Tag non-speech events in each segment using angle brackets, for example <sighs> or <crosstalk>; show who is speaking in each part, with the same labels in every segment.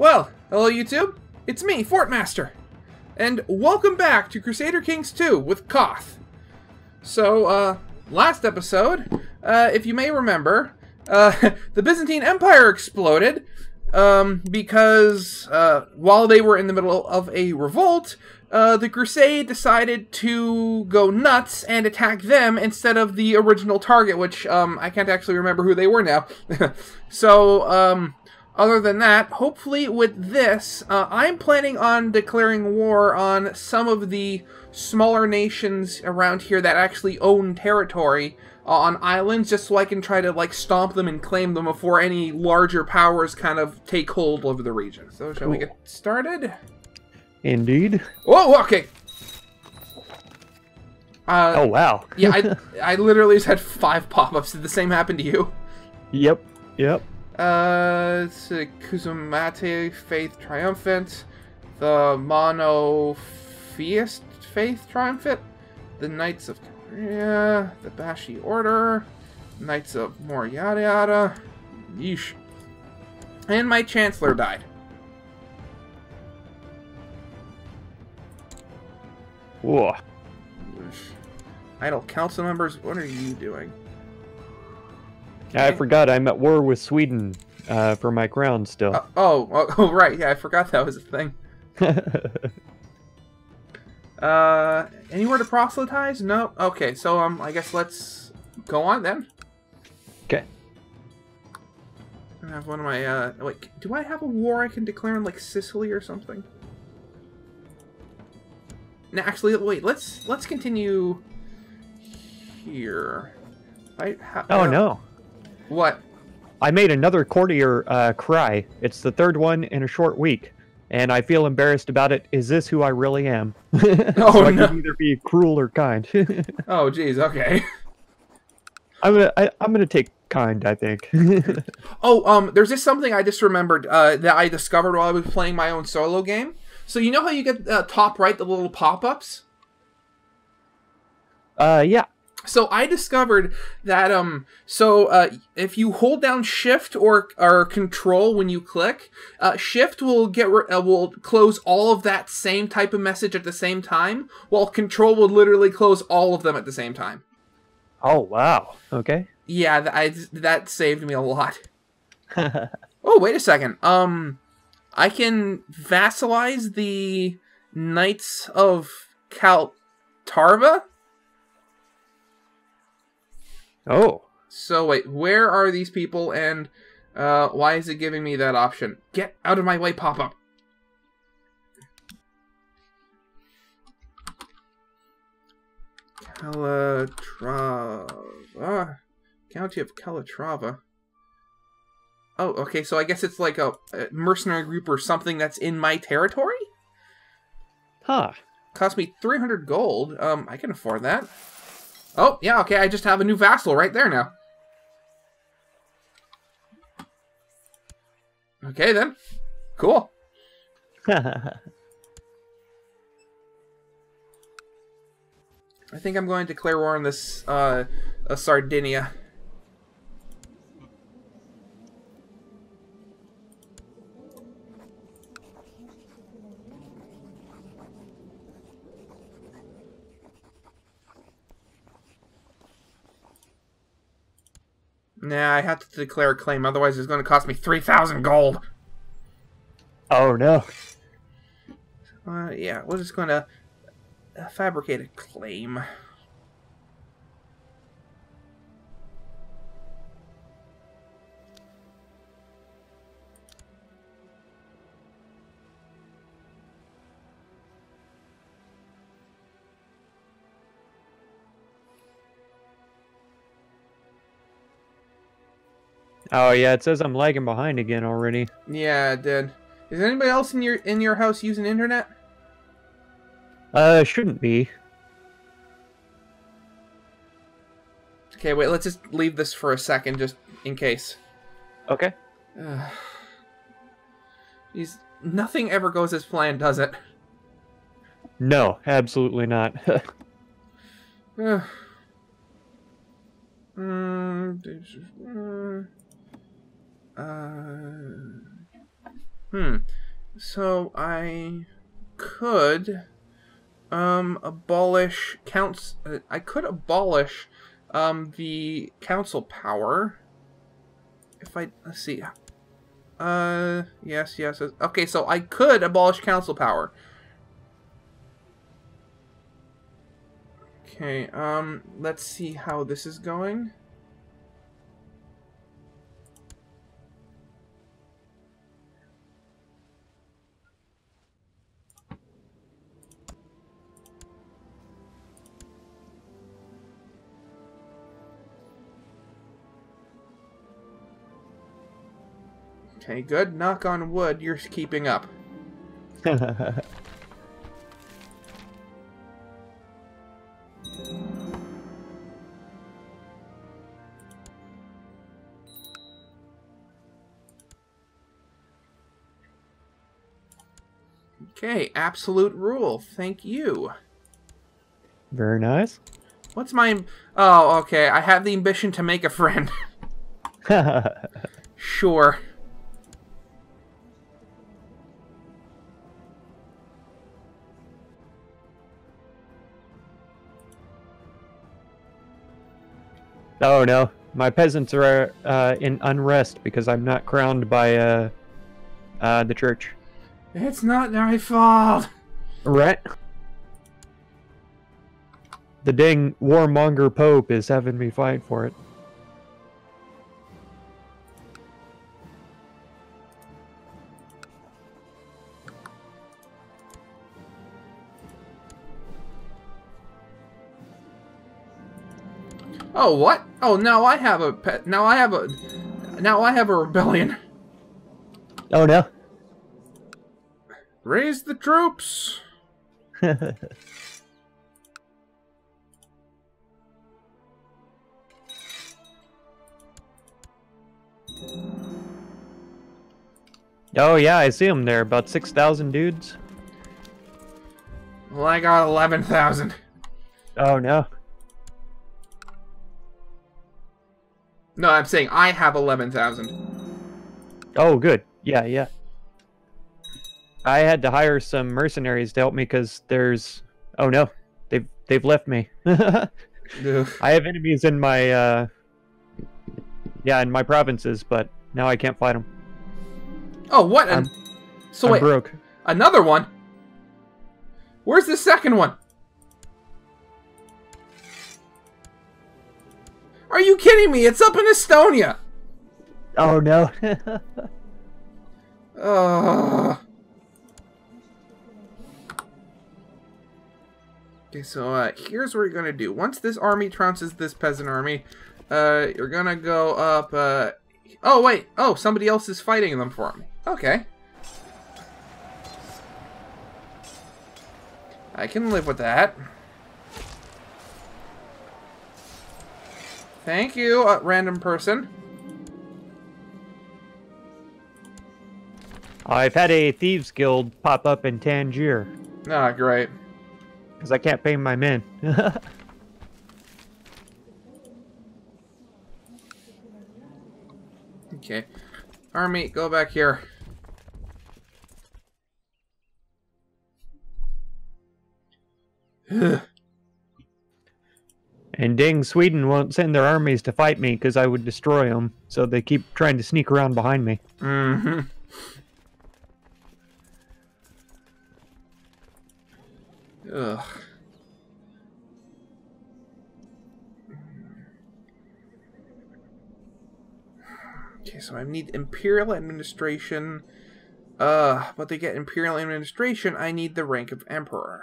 Speaker 1: Well, hello YouTube. It's me, Fortmaster. And welcome back to Crusader Kings 2 with Koth. So, uh, last episode, uh, if you may remember, uh, <laughs> the Byzantine Empire exploded, um, because, uh, while they were in the middle of a revolt, uh, the Crusade decided to go nuts and attack them instead of the original target, which, um, I can't actually remember who they were now. <laughs> so, um, other than that, hopefully with this, uh, I'm planning on declaring war on some of the smaller nations around here that actually own territory uh, on islands, just so I can try to like stomp them and claim them before any larger powers kind of take hold over the region. So shall we get started?
Speaker 2: Indeed.
Speaker 1: Oh, okay. Uh,
Speaker 2: Oh wow.
Speaker 1: yeah, I, <laughs> I literally just had five pop-ups. Did the same happen to you?
Speaker 2: Yep. Yep.
Speaker 1: Uh, it's uh, Kuzumate Faith Triumphant, the Monotheist Faith Triumphant, the Knights of Korea, the Bashi Order, Knights of more yada yada. Yeesh. And my Chancellor died.
Speaker 2: Whoa.
Speaker 1: Idle council members, what are you doing?
Speaker 2: I forgot I'm at war with Sweden uh, for my crown still.
Speaker 1: Uh, oh, oh, <laughs> oh, right, yeah, I forgot that was a thing. <laughs> Uh, anywhere to proselytize? No. Okay, so um, I guess let's go on then.
Speaker 2: Okay.
Speaker 1: I have one of my uh, like, do I have a war I can declare in like Sicily or something? No, actually, wait. Let's let's continue here. I,
Speaker 2: oh no.
Speaker 1: What?
Speaker 2: I made another courtier uh, cry. It's the third one in a short week. And I feel embarrassed about it. Is this who I really am? <laughs>
Speaker 1: Oh,
Speaker 2: so I
Speaker 1: no.
Speaker 2: can either be cruel or kind. <laughs>
Speaker 1: Oh, geez. Okay.
Speaker 2: I'm gonna I, I'm gonna take kind, I think. <laughs>
Speaker 1: Oh, um, there's just something I just remembered uh, that I discovered while I was playing my own solo game. So you know how you get uh, top right the little pop-ups?
Speaker 2: uh yeah.
Speaker 1: So I discovered that um so uh if you hold down shift or or control when you click, uh shift will get uh, will close all of that same type of message at the same time, while control will literally close all of them at the same time.
Speaker 2: Oh wow. Okay.
Speaker 1: Yeah, th- I that saved me a lot. <laughs> Oh, wait a second. Um, I can vassalize the Knights of Calatrava?
Speaker 2: Oh.
Speaker 1: So, wait, where are these people and uh, why is it giving me that option? Get out of my way, pop up. Calatrava. County of Calatrava. Oh, okay, so I guess it's like a, a mercenary group or something that's in my territory?
Speaker 2: Huh.
Speaker 1: Cost me 300 gold. Um, I can afford that. Oh, yeah, okay, I just have a new vassal right there now. Okay, then. Cool. <laughs> I think I'm going to declare war on this, uh, Sardinia. Nah, I have to declare a claim, otherwise it's going to cost me 3,000 gold.
Speaker 2: oh no.
Speaker 1: Uh, yeah, we're just going to uh, fabricate a claim.
Speaker 2: Oh yeah, it says I'm lagging behind again already.
Speaker 1: Yeah, it did. Is anybody else in your in your house using internet?
Speaker 2: Uh, shouldn't be.
Speaker 1: Okay, wait. Let's just leave this for a second, just in case.
Speaker 2: Okay.
Speaker 1: Jeez, nothing ever goes as planned, does it?
Speaker 2: No, absolutely not. <laughs>
Speaker 1: Mm, is- uh, Hmm. So I could um abolish counts. Uh, I could abolish um the council power. If I let's see. Uh yes yes. yes. Okay, so I could abolish council power. Okay. Um. Let's see how this is going. Okay, good. Knock on wood, you're keeping up. Okay, absolute rule. Thank you.
Speaker 2: Very nice.
Speaker 1: What's my... Oh, okay. I have the ambition to make a friend. <laughs> sure.
Speaker 2: Oh no, my peasants are uh, in unrest because I'm not crowned by uh, uh, the church.
Speaker 1: It's not my fault.
Speaker 2: Right. The dang warmonger pope is having me fight for it.
Speaker 1: Oh, what? Oh, now I have a pet. Now I have a. Now I have a rebellion.
Speaker 2: Oh no.
Speaker 1: Raise the troops. <laughs>
Speaker 2: oh yeah, I see them there. About six thousand dudes.
Speaker 1: Well, I got eleven thousand.
Speaker 2: Oh no.
Speaker 1: No, I'm saying I have eleven thousand.
Speaker 2: Oh good. Yeah, yeah. I had to hire some mercenaries to help me because there's. Oh no, they've they've left me. <laughs> I have enemies in my. uh Yeah, in my provinces, but now I can't fight them.
Speaker 1: Oh, what?
Speaker 2: I'm,
Speaker 1: so
Speaker 2: I'm
Speaker 1: wait,
Speaker 2: broke.
Speaker 1: another one? Where's the second one? You kidding me? It's up in Estonia.
Speaker 2: Oh no.
Speaker 1: Ugh. <laughs> Okay, so uh, here's what you're gonna do. Once this army trounces this peasant army, uh, you're gonna go up. Uh, oh wait, oh somebody else is fighting them for me. Okay, I can live with that. Thank you, uh, random person.
Speaker 2: I've had a thieves guild pop up in Tangier
Speaker 1: Ah, great.
Speaker 2: because I can't pay my men. <laughs>
Speaker 1: Okay, army, go back here. Ugh.
Speaker 2: And dang, Sweden won't send their armies to fight me because I would destroy them. So they keep trying to sneak around behind me.
Speaker 1: Mm-hmm. Ugh. Okay, so I need Imperial Administration. Uh, but to get Imperial Administration, I need the rank of Emperor.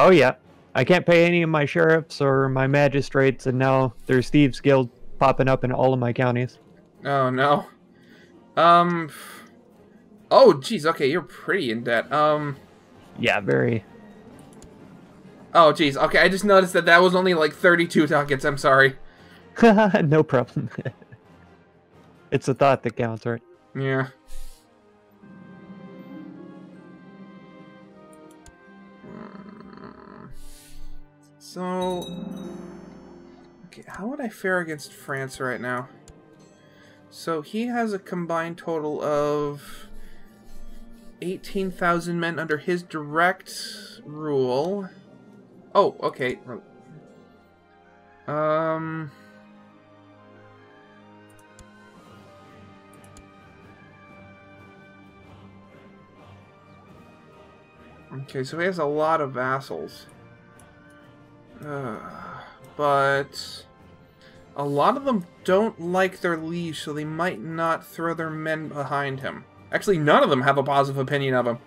Speaker 2: Oh yeah, I can't pay any of my sheriffs or my magistrates, and now there's thieves guild popping up in all of my counties.
Speaker 1: Oh no. Um. Oh, jeez. Okay, you're pretty in debt. Um.
Speaker 2: Yeah, very.
Speaker 1: Oh, jeez. Okay, I just noticed that that was only like 32 ducats. I'm sorry. <laughs>
Speaker 2: no problem. <laughs> it's a thought that counts, right?
Speaker 1: Yeah. So, okay, how would I fare against France right now? So he has a combined total of 18,000 men under his direct rule. Oh, okay. Um... Okay, so he has a lot of vassals. Uh, <sighs> but a lot of them don't like their liege, so they might not throw their men behind him. Actually, none of them have a positive opinion of him.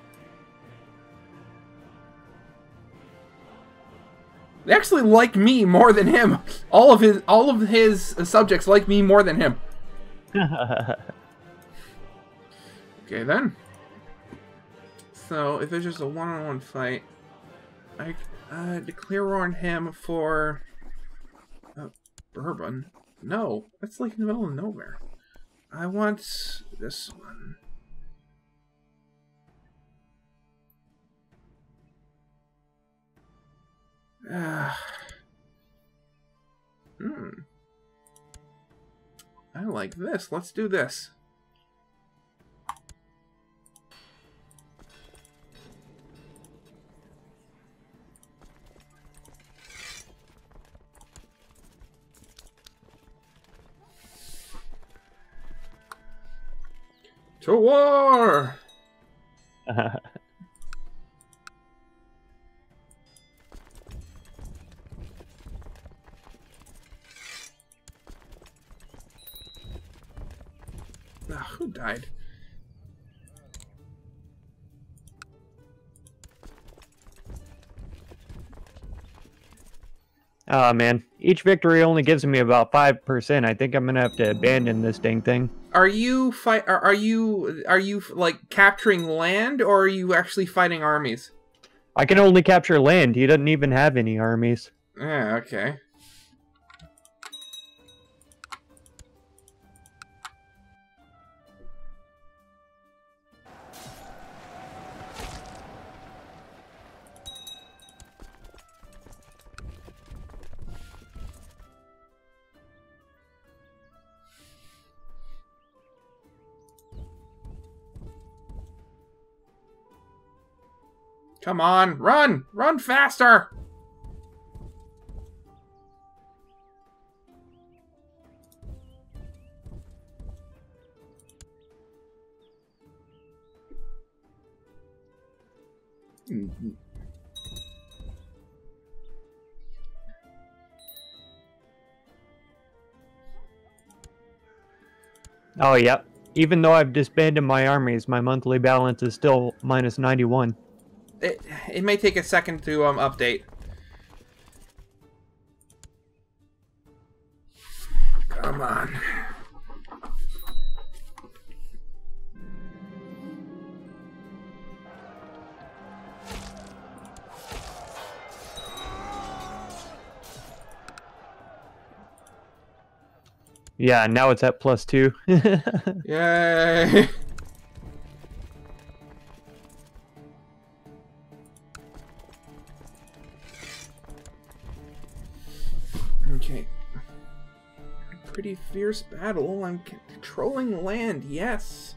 Speaker 1: They actually like me more than him. All of his all of his subjects like me more than him. <laughs> okay then. So if it's just a one-on-one -on -one fight, I uh, declare on him for uh, bourbon. No, that's like in the middle of nowhere. I want this one. Uh, hmm. I like this. Let's do this. To war! <laughs> Ah, who died?
Speaker 2: Oh man, each victory only gives me about 5%. I think I'm gonna have to abandon this dang thing.
Speaker 1: Are you fight? Are, are you are you like capturing land, or are you actually fighting armies?
Speaker 2: I can only capture land. He doesn't even have any armies.
Speaker 1: Yeah. Okay. Come on, run! Run faster!
Speaker 2: Oh, yep. Even though I've disbanded my armies, my monthly balance is still minus 91
Speaker 1: it, it may take a second to um, update. Come on.
Speaker 2: Yeah, now it's at plus two. <laughs>
Speaker 1: Yay! <laughs> fierce battle. I'm controlling land, yes.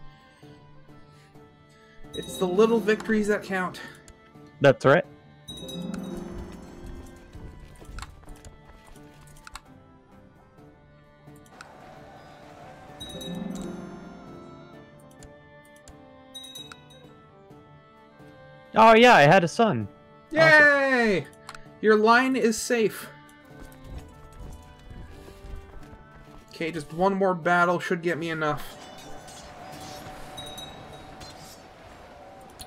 Speaker 1: It's the little victories that count.
Speaker 2: That's right. Oh yeah, I had a son.
Speaker 1: Yay! Awesome. Your line is safe. Okay, just one more battle should get me enough.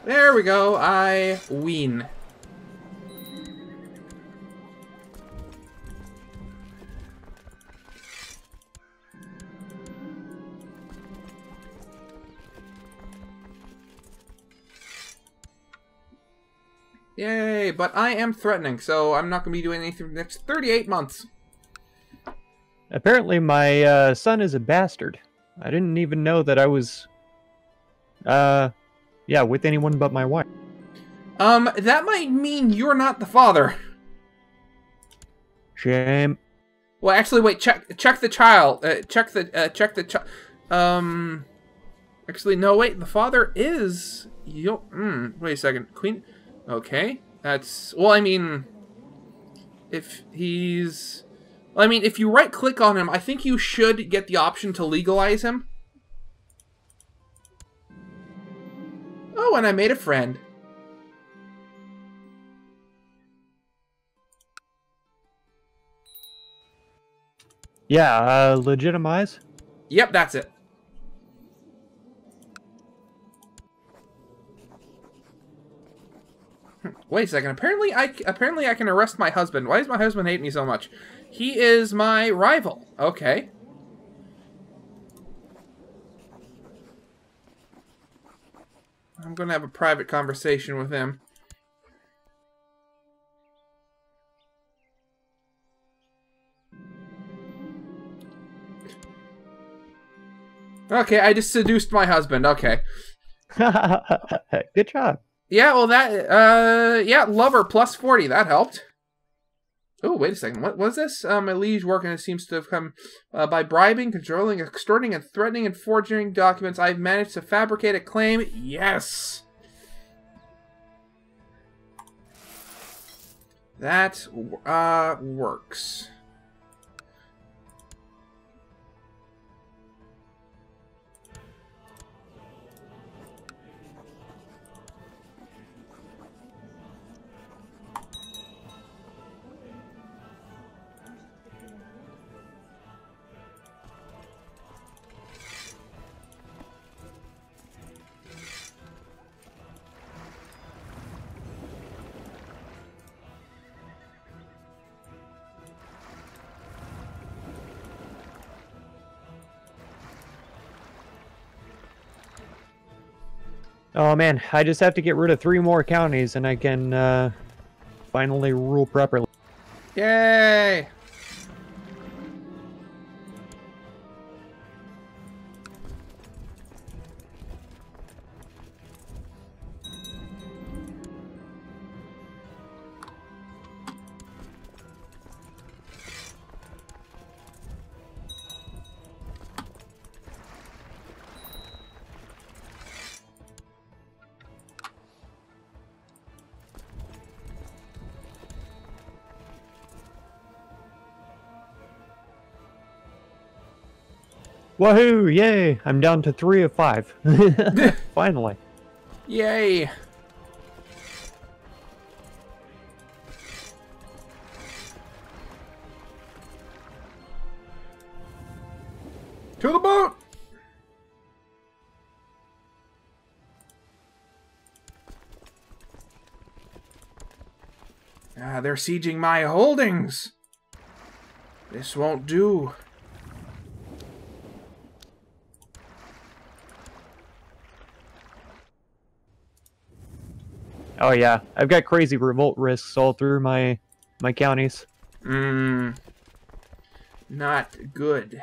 Speaker 1: There we go, I win. Yay, but I am threatening, so I'm not going to be doing anything for the next 38 months.
Speaker 2: Apparently, my uh, son is a bastard. I didn't even know that I was, uh, yeah, with anyone but my wife.
Speaker 1: Um, that might mean you're not the father.
Speaker 2: Shame.
Speaker 1: Well, actually, wait. Check check the child. Uh, check the uh, check the child. Um, actually, no. Wait, the father is. Yo. Mm, wait a second. Queen. Okay, that's. Well, I mean, if he's. I mean, if you right click on him, I think you should get the option to legalize him. Oh, and I made a friend.
Speaker 2: Yeah, uh, legitimize.
Speaker 1: Yep, that's it. Wait a second. Apparently, I apparently I can arrest my husband. Why does my husband hate me so much? He is my rival. Okay. I'm gonna have a private conversation with him. Okay, I just seduced my husband. Okay. <laughs>
Speaker 2: Good job.
Speaker 1: Yeah, well that uh yeah, lover plus 40, that helped. Oh, wait a second. What was this? Uh, my liege working it seems to have come uh, by bribing, controlling, extorting, and threatening and forging documents. I've managed to fabricate a claim. Yes. That uh works.
Speaker 2: Oh man, I just have to get rid of three more counties and I can uh, finally rule properly.
Speaker 1: Yay!
Speaker 2: Woohoo! Yay! I'm down to three of five. <laughs> <laughs> Finally.
Speaker 1: Yay! To the boat! Ah, they're sieging my holdings. This won't do.
Speaker 2: Oh yeah, I've got crazy revolt risks all through my my counties.
Speaker 1: Mmm. Not good.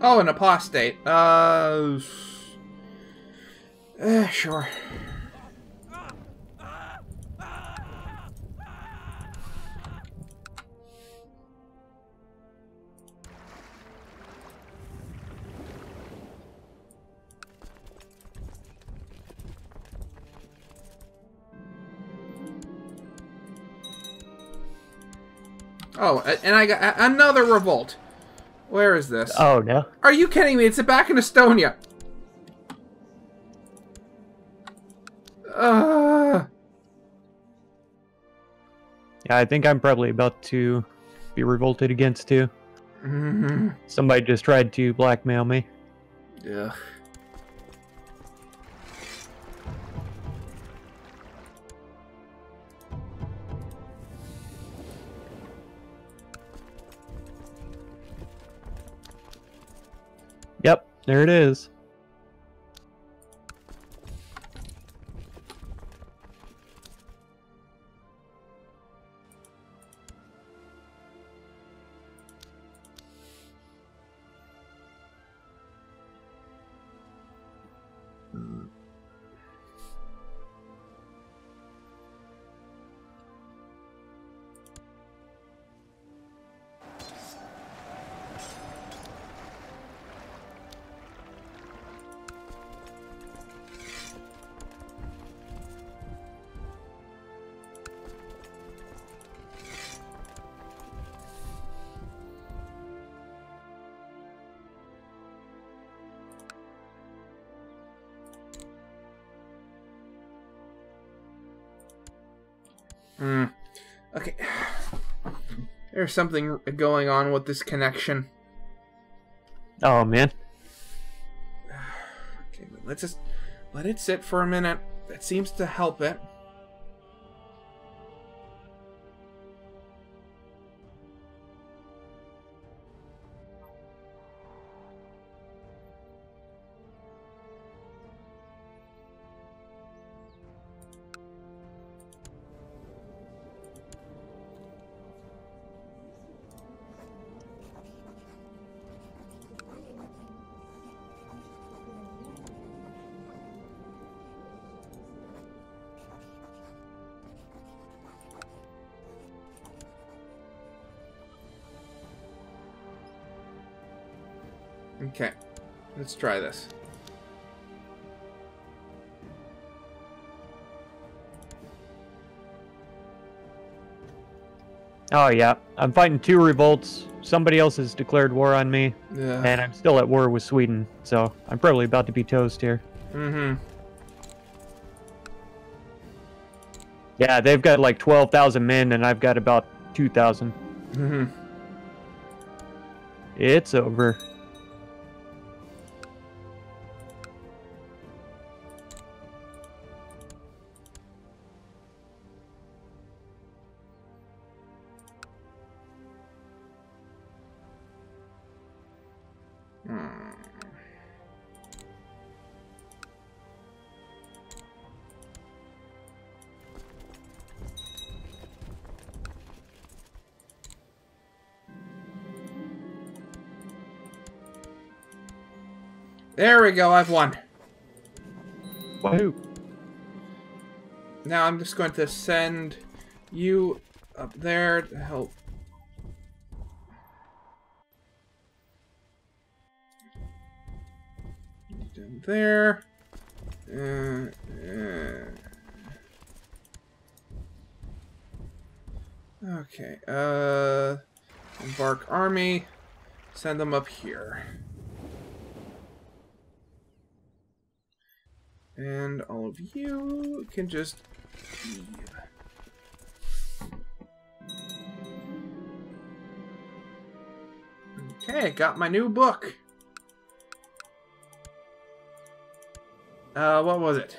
Speaker 1: Oh, an apostate. Uh, uh sure. Oh, and I got another revolt. Where is this?
Speaker 2: Oh, no.
Speaker 1: Are you kidding me? It's back in Estonia. Uh...
Speaker 2: Yeah, I think I'm probably about to be revolted against, too.
Speaker 1: Mm -hmm.
Speaker 2: Somebody just tried to blackmail me.
Speaker 1: Yeah.
Speaker 2: There it is. Hmm. Okay. There's something going on with this connection. Oh man. <sighs>
Speaker 1: Okay, let's just let it sit for a minute. That seems to help it. Let's try this.
Speaker 2: Oh yeah, I'm fighting two revolts. Somebody else has declared war on me,
Speaker 1: Yeah.
Speaker 2: and I'm still at war with Sweden. So I'm probably about to be toast here.
Speaker 1: Mm-hmm.
Speaker 2: Yeah, they've got like 12,000 men, and I've got about 2,000.
Speaker 1: Mm-hmm.
Speaker 2: It's over.
Speaker 1: We go, I've won.
Speaker 2: Woohoo!
Speaker 1: Now I'm just going to send you up there to help. Down there. Uh, uh. Okay, uh, embark army, send them up here. And all of you can just leave. Okay, got my new book. Uh, what was it?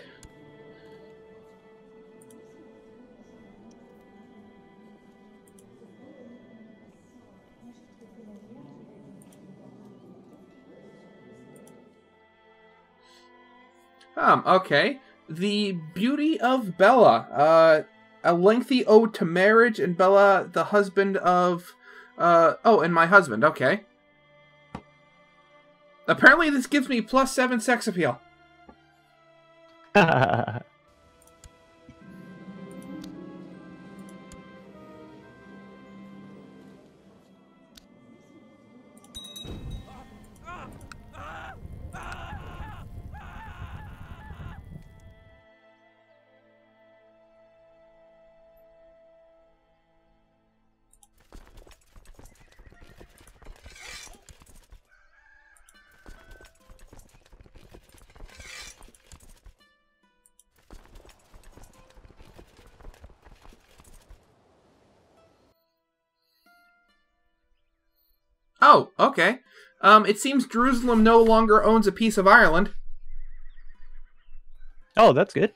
Speaker 1: Um, okay. The Beauty of Bella. Uh, a lengthy ode to marriage and Bella, the husband of, uh, oh, and my husband, okay. Apparently this gives me plus seven sex appeal. <laughs> Oh, okay. Um, it seems Jerusalem no longer owns a piece of Ireland.
Speaker 2: Oh, that's good.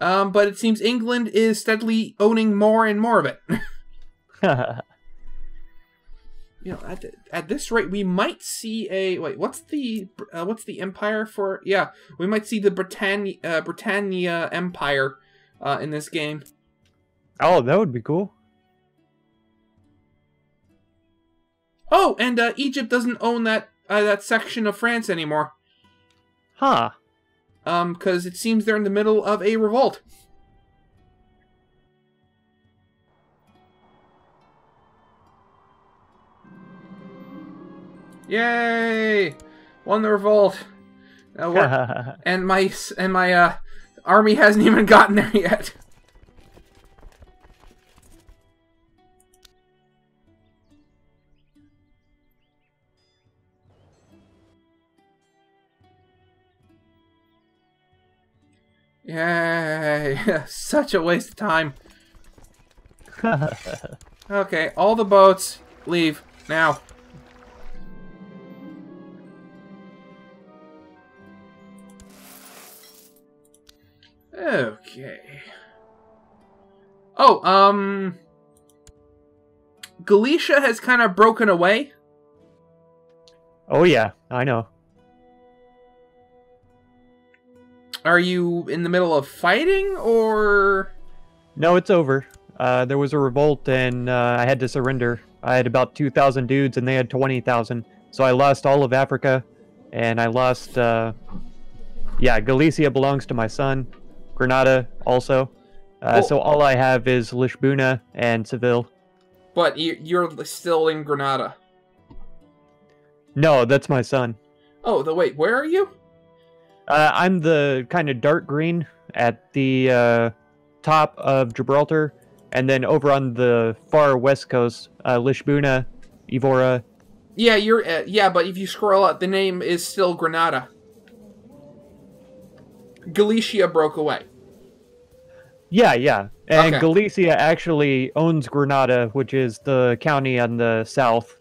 Speaker 1: Um, but it seems England is steadily owning more and more of it. <laughs> <laughs> you know, at, at this rate, we might see a wait. What's the uh, what's the empire for? Yeah, we might see the Britannia uh, Britannia Empire uh, in this game.
Speaker 2: Oh, that would be cool.
Speaker 1: Oh, and uh, Egypt doesn't own that uh, that section of France anymore.
Speaker 2: Huh.
Speaker 1: Um, because it seems they're in the middle of a revolt. Yay! Won the revolt. Uh, <laughs> and my and my uh, army hasn't even gotten there yet. <laughs> Such a waste of time. <laughs> okay, all the boats leave now. Okay. Oh, um... Galicia has kind of broken away.
Speaker 2: Oh yeah, I know.
Speaker 1: Are you in the middle of fighting, or...?
Speaker 2: No, it's over. Uh, there was a revolt, and uh, I had to surrender. I had about 2,000 dudes, and they had 20,000. So I lost all of Africa, and I lost... Uh... Yeah, Galicia belongs to my son. Granada also. Uh, So all I have is Lisbona and Seville.
Speaker 1: But you're still in Granada.
Speaker 2: No, that's my son.
Speaker 1: Oh, the wait, where are you?
Speaker 2: Uh, I'm the kind of dark green at the uh, top of Gibraltar, and then over on the far west coast, uh, Lisbona, Evora.
Speaker 1: Yeah, you're. Uh, yeah, but if you scroll up, the name is still Granada. Galicia broke away.
Speaker 2: Yeah, yeah. And okay. Galicia actually owns Granada, which is the county on the south.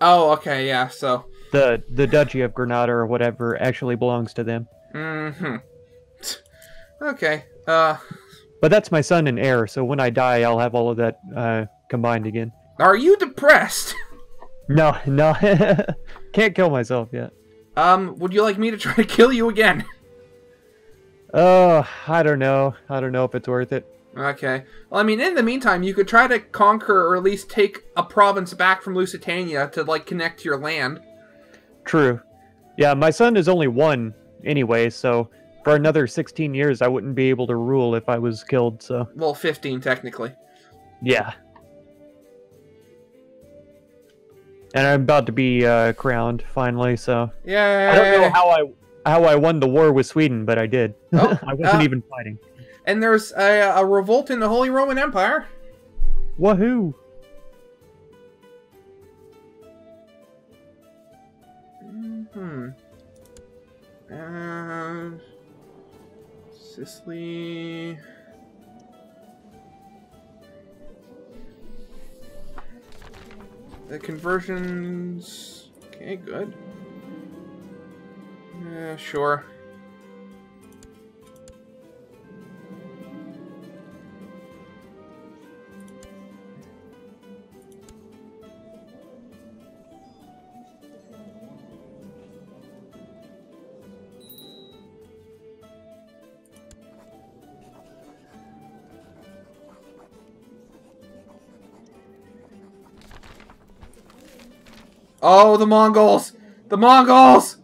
Speaker 1: Oh, okay, yeah, so.
Speaker 2: The the Duchy of Granada or whatever actually belongs to them.
Speaker 1: Mm-hmm. Okay. Uh
Speaker 2: But that's my son and heir, so when I die I'll have all of that uh combined again.
Speaker 1: Are you depressed? <laughs>
Speaker 2: No, no. <laughs> Can't kill myself yet.
Speaker 1: Um, would you like me to try to kill you again?
Speaker 2: Oh, I don't know. I don't know if it's worth it.
Speaker 1: Okay. Well, I mean, in the meantime, you could try to conquer or at least take a province back from Lusitania to, like, connect to your land.
Speaker 2: True. Yeah, my son is only one anyway, so for another 16 years I wouldn't be able to rule if I was killed, so...
Speaker 1: Well, 15, technically.
Speaker 2: Yeah. And I'm about to be uh, crowned, finally, so...
Speaker 1: Yeah.
Speaker 2: I don't know how I how I won the war with Sweden, but I did. <laughs> Oh, I wasn't uh, even fighting.
Speaker 1: And there's a, a, revolt in the Holy Roman Empire.
Speaker 2: Woohoo!
Speaker 1: Uh, Sicily. The conversions. Okay, good. Yeah, sure. Oh, the Mongols! The Mongols!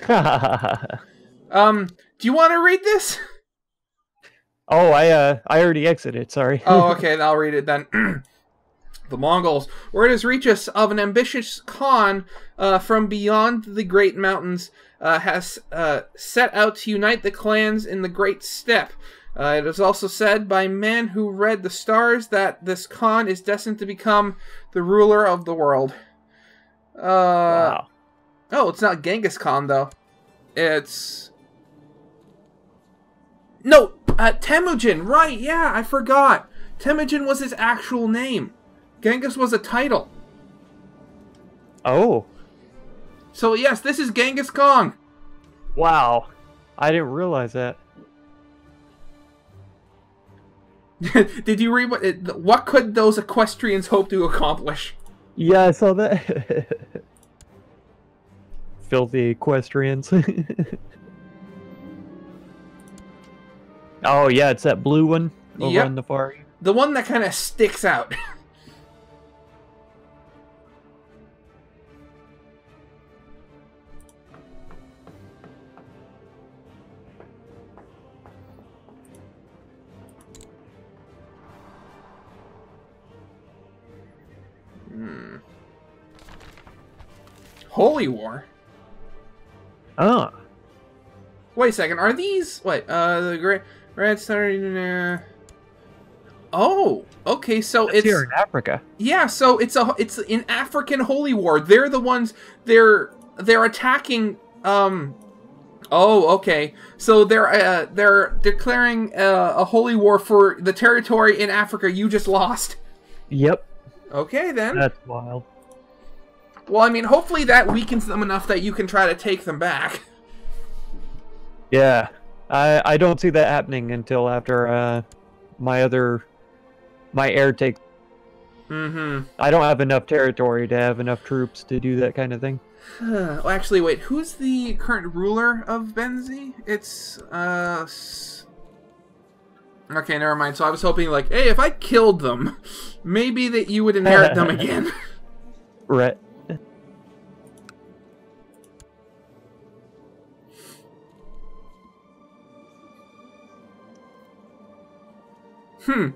Speaker 1: <laughs> um, do you want to read this? <laughs>
Speaker 2: Oh, I uh, I already exited. Sorry.
Speaker 1: oh, <laughs> okay. I'll read it then. <clears throat> the Mongols. Word has reached us of an ambitious Khan uh, from beyond the Great Mountains uh, has uh, set out to unite the clans in the Great Steppe. Uh, it is also said by men who read the stars that this Khan is destined to become the ruler of the world. Uh, wow. Oh, it's not Genghis Khan though. It's no uh, Temujin. Right? Yeah, I forgot. Temujin was his actual name. Genghis was a title.
Speaker 2: Oh.
Speaker 1: So yes, this is Genghis Khan.
Speaker 2: Wow. I didn't realize that. <laughs>
Speaker 1: Did you read what? What could those equestrians hope to accomplish?
Speaker 2: Yeah, I saw that. <laughs> Filthy equestrians. <laughs> oh yeah, it's that blue one over
Speaker 1: Yep.
Speaker 2: on the far.
Speaker 1: The one that kind of sticks out. <laughs> Holy War.
Speaker 2: Oh.
Speaker 1: Wait a second. Are these what? Uh, the great red star. Uh... Oh, okay. So
Speaker 2: It's
Speaker 1: it's
Speaker 2: here in Africa.
Speaker 1: yeah. So it's a it's an African holy war. They're the ones. They're they're attacking. Um. Oh, okay. So they're uh, they're declaring uh, a holy war for the territory in Africa you just lost.
Speaker 2: Yep.
Speaker 1: Okay then.
Speaker 2: That's wild.
Speaker 1: Well, I mean, hopefully that weakens them enough that you can try to take them back.
Speaker 2: Yeah. I I don't see that happening until after uh my other my air take
Speaker 1: Mm-hmm.
Speaker 2: I don't have enough territory to have enough troops to do that kind of thing. <sighs>
Speaker 1: well, actually, wait. Who's the current ruler of Benzi? It's uh. Okay, never mind. So I was hoping, like, hey, if I killed them, <laughs> maybe that you would inherit them <laughs> again.
Speaker 2: Right.
Speaker 1: Hmm.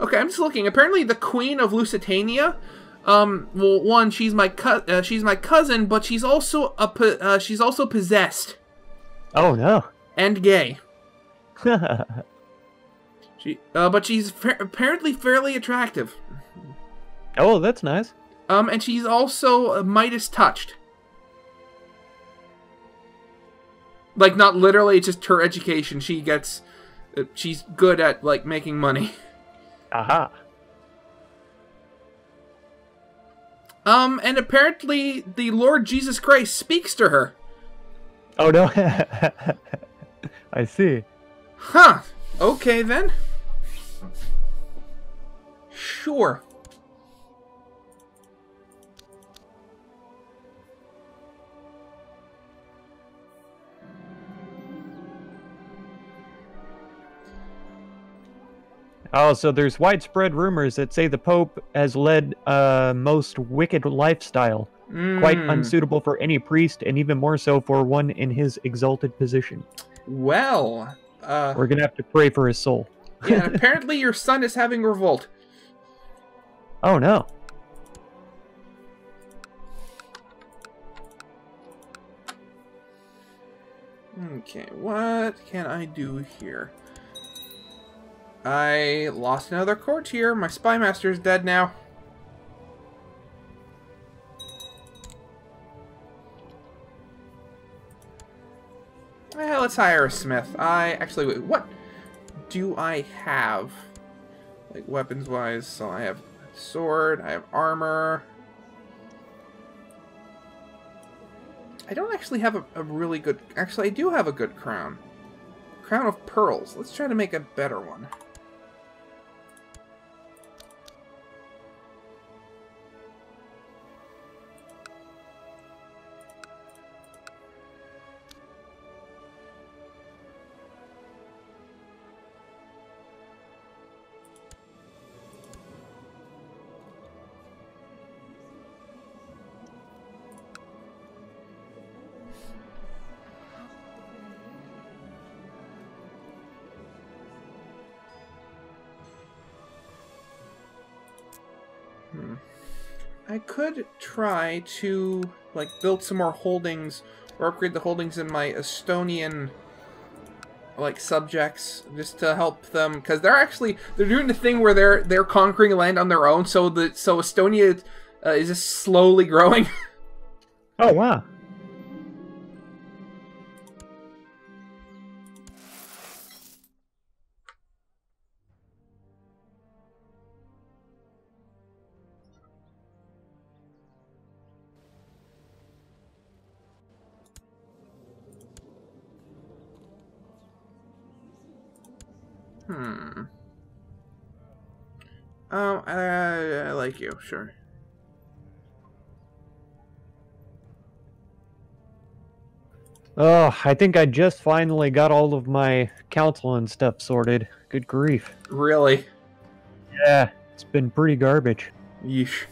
Speaker 1: Okay, I'm just looking. Apparently, the Queen of Lusitania. Um. Well, one, she's my co- uh, she's my cousin, but she's also a uh, she's also possessed
Speaker 2: Oh no.
Speaker 1: and gay. <laughs> She, uh, but she's fa- apparently fairly attractive.
Speaker 2: oh, that's nice.
Speaker 1: Um, and she's also uh, Midas touched. Like not literally, just her education. She gets, she's good at like making money. <laughs>
Speaker 2: Aha.
Speaker 1: Um, and apparently the Lord Jesus Christ speaks to her.
Speaker 2: Oh no. <laughs> I see.
Speaker 1: Huh. Okay then. Sure.
Speaker 2: Oh, so there's widespread rumors that say the Pope has led a most wicked lifestyle, quite
Speaker 1: Mm,
Speaker 2: unsuitable for any priest, and even more so for one in his exalted position.
Speaker 1: Well, uh,
Speaker 2: We're gonna have to pray for his soul.
Speaker 1: yeah, and <laughs> apparently your son is having revolt.
Speaker 2: Oh no.
Speaker 1: Okay, what can I do here? I lost another courtier. My spy master is dead now. Well, let's hire a smith. I actually wait, what do I have? Like weapons wise, so I have sword, I have armor. I don't actually have a, a really good. Actually, I do have a good crown. Crown of pearls. Let's try to make a better one. Could try to like build some more holdings or upgrade the holdings in my Estonian like subjects just to help them because they're actually they're doing the thing where they're they're conquering land on their own so the so Estonia uh, is just slowly growing. <laughs>
Speaker 2: Oh wow.
Speaker 1: Um, I, I like you, sure.
Speaker 2: Oh, I think I just finally got all of my council and stuff sorted. Good grief.
Speaker 1: Really?
Speaker 2: Yeah, it's been pretty garbage.
Speaker 1: Yeesh.